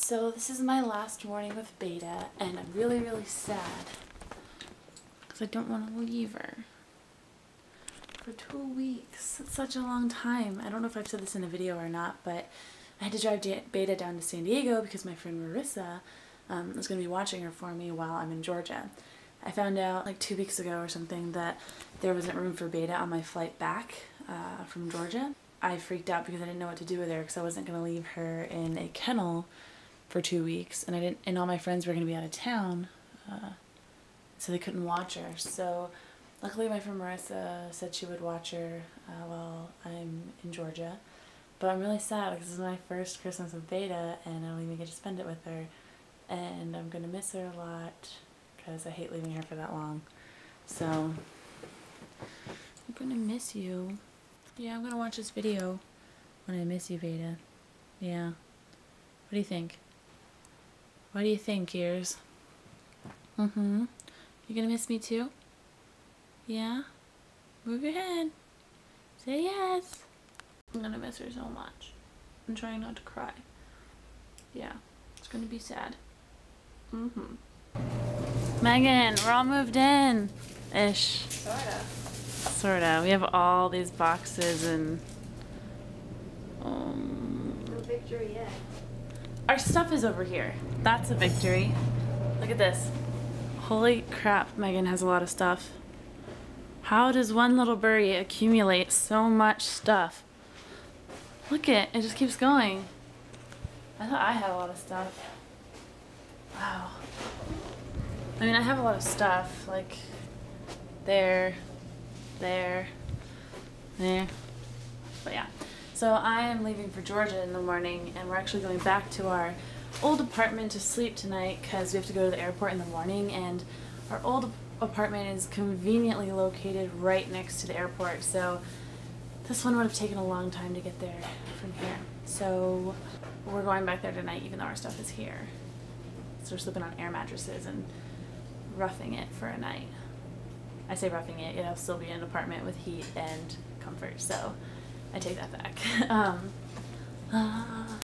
So this is my last morning with Beta, and I'm really, really sad because I don't want to leave her for two weeks. It's such a long time. I don't know if I've said this in a video or not, but I had to drive Beta down to San Diego because my friend Marissa um, was going to be watching her for me while I'm in Georgia. I found out like two weeks ago or something that there wasn't room for Beta on my flight back uh, from Georgia. I freaked out because I didn't know what to do with her because I wasn't going to leave her in a kennel for two weeks and I didn't and all my friends were going to be out of town uh, so they couldn't watch her. So luckily my friend Marissa said she would watch her uh, while I'm in Georgia. But I'm really sad because this is my first Christmas with Beta and I don't even get to spend it with her. And I'm gonna miss her a lot because I hate leaving her for that long. So I'm gonna miss you. Yeah I'm gonna watch this video when I miss you Beta. Yeah. What do you think what do you think, Ears? Mm-hmm. You're gonna miss me too? Yeah? Move your head. Say yes. I'm gonna miss her so much. I'm trying not to cry. Yeah, it's gonna be sad. Mm-hmm. Megan, we're all moved in. Ish. Sorta. Sorta. We have all these boxes and um No victory yet. Our stuff is over here. That's a victory. Look at this. Holy crap, Megan has a lot of stuff. How does one little birdie accumulate so much stuff? Look it, it just keeps going. I thought I had a lot of stuff. Wow. I mean, I have a lot of stuff, like there, there, there. But yeah. So I am leaving for Georgia in the morning and we're actually going back to our old apartment to sleep tonight because we have to go to the airport in the morning and our old apartment is conveniently located right next to the airport so this one would have taken a long time to get there from here. So we're going back there tonight even though our stuff is here. So we're sleeping on air mattresses and roughing it for a night. I say roughing it, it'll still be an apartment with heat and comfort so I take that back. um, uh,